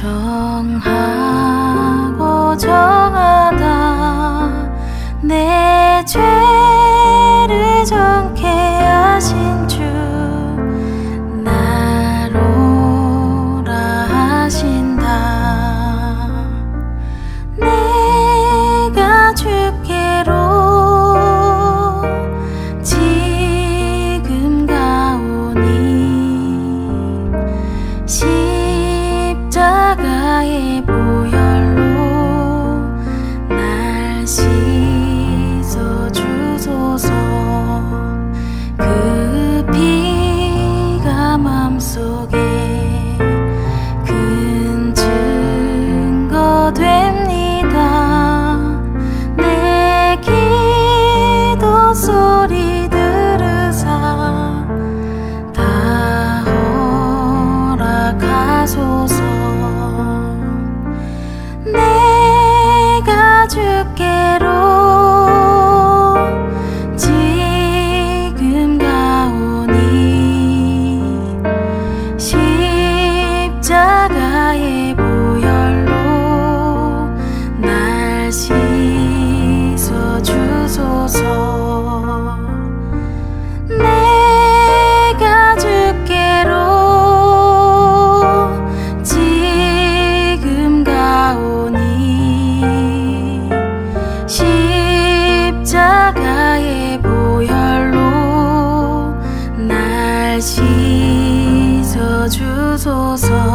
정하고 정하다. 내 죄를 정케 하신 주 나로라 하신다. 내가 주께로 지금 가오니 날 씻어주소서.